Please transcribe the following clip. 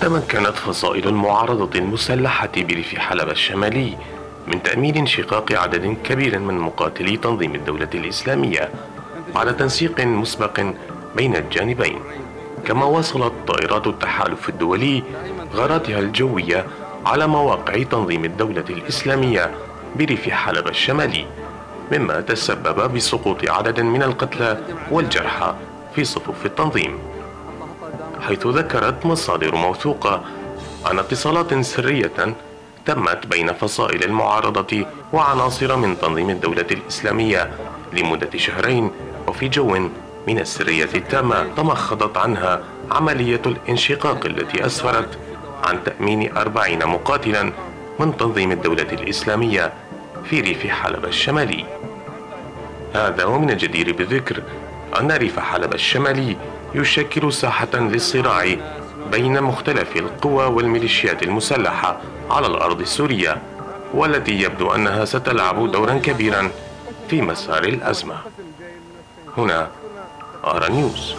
تمكنت فصائل المعارضة المسلحة بريف حلب الشمالي من تأمين انشقاق عدد كبير من مقاتلي تنظيم الدولة الإسلامية على تنسيق مسبق بين الجانبين. كما واصلت طائرات التحالف الدولي غاراتها الجوية على مواقع تنظيم الدولة الإسلامية بريف حلب الشمالي مما تسبب بسقوط عدد من القتلى والجرحى في صفوف التنظيم. حيث ذكرت مصادر موثوقة عن اتصالات سرية تمت بين فصائل المعارضة وعناصر من تنظيم الدولة الإسلامية لمدة شهرين وفي جو من السرية التامة تمخضت عنها عملية الانشقاق التي أسفرت عن تأمين أربعين مقاتلا من تنظيم الدولة الإسلامية في ريف حلب الشمالي. هذا ومن الجدير بالذكر أن ريف حلب الشمالي يشكل ساحة للصراع بين مختلف القوى والميليشيات المسلحة على الأرض السورية والتي يبدو أنها ستلعب دورا كبيرا في مسار الأزمة. هنا آرا نيوز.